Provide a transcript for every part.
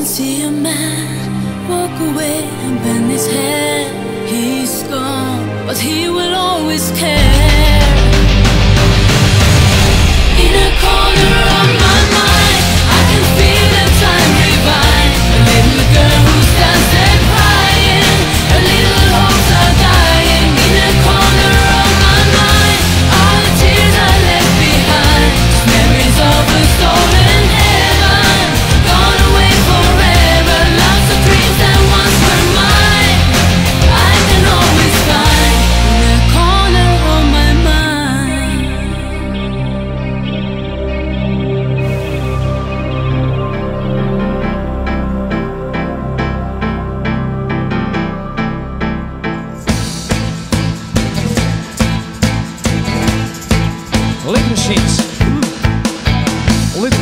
can see a man walk away and bend his head. He's gone, but he will always care.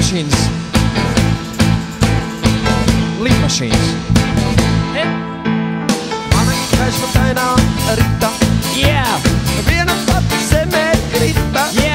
mašīnas. Līmašīnas. Man ir gaisma tainā rita. Yeah! Viena pati zemē krita. Yeah!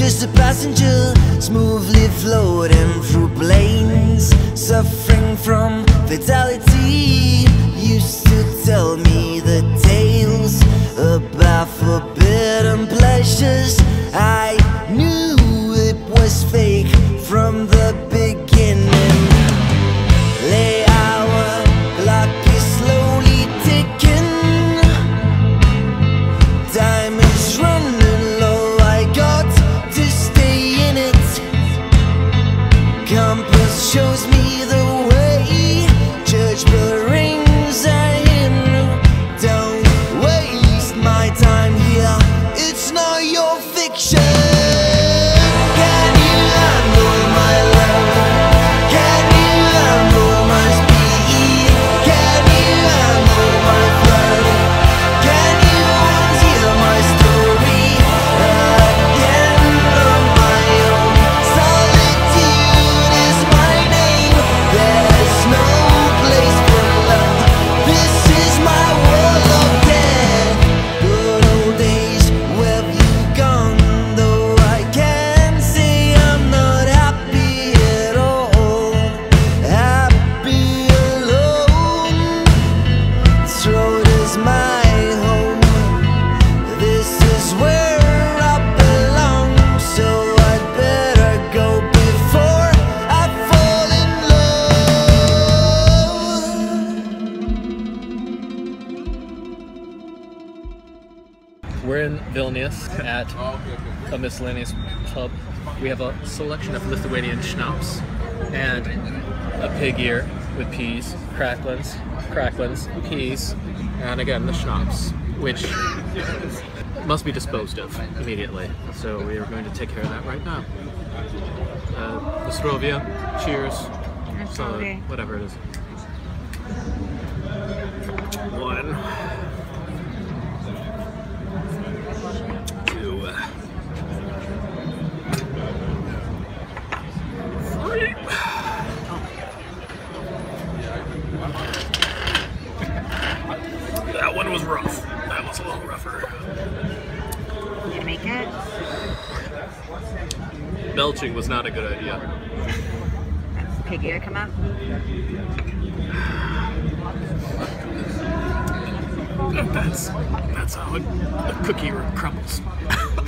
just a passenger. compass shows me the Vilnius at a miscellaneous pub. We have a selection of Lithuanian schnapps and a pig ear with peas, cracklins, cracklins, peas, and again the schnapps, which must be disposed of immediately. So we are going to take care of that right now. Uh, Ostrovia, cheers, whatever it is. One. Switching was not a good idea. Pig ear come out. That's that's how it, the cookie crumbles.